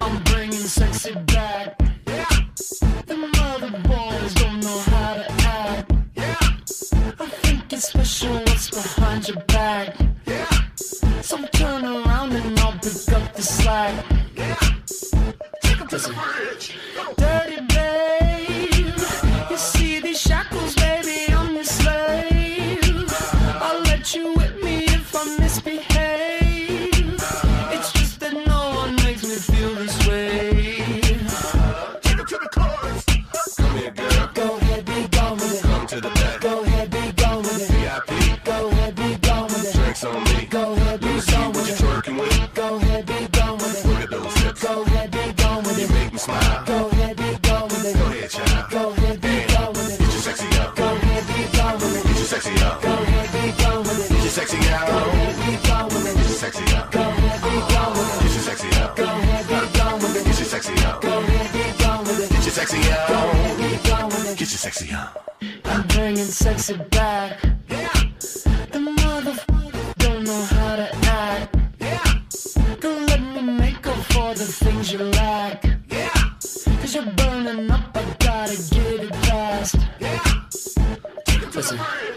I'm bringing sexy back. The mother boys don't know how to act. I think it's special what's behind your back. So turn around and I'll pick up the slack. Listen. Dirty babe, sexy up. Go ahead, be gone. Get your sexy Go out. ahead, be gone with Get your sexy up. Go ahead, be gone with it. Get your sexy up. Go ahead, be gone with Get your sexy up. Go ahead, be gone with it. Get your sexy Go out. ahead, be gone with it. Get your sexy up. I'm bringing sexy back. The motherfucker don't know how to act. Don't let me make up for the things you lack. Cause you're burning up, I gotta get it fast. Listen.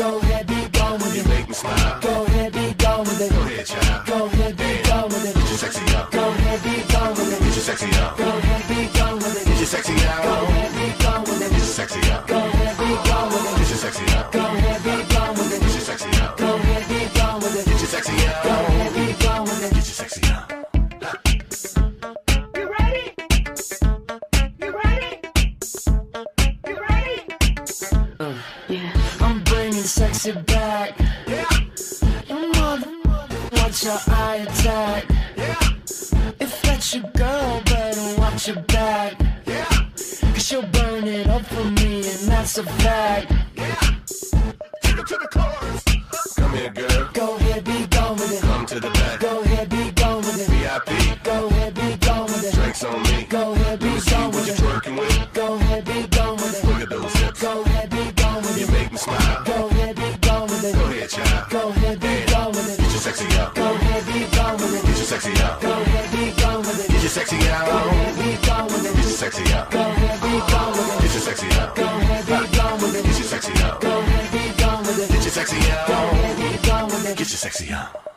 Go ahead, be gone with You it. make me smile. Go ahead, be gone with Go it. ahead, child. Go ahead, be gone with Get your sexy up. Go ahead, be gone with Get it. your sexy up. Go ahead, be gone with Get it. your sexy Go ahead, be gone with Get your sexy up. Go ahead, be gone with Get it. your sexy up. Go ahead, be gone with Get it. your sexy up. Go ahead, be gone with it. Get your sexy Go out. ahead, be gone with Get it. your sexy up. You ready? You ready? You ready? I'm bringing sexy back. Your mother, watch your eye attack. If that's your girl, better watch your back. Yeah. Cause she'll burn it up for me, and that's a fact. Take it to the chorus. Your sexy out. ahead, be gone with Get your it. sexy up. Go ahead, be with Get it. your sexy up. Go ahead, be with Get it. your sexy up. Go ahead, be with Get it. your sexy out. Get your sexy up.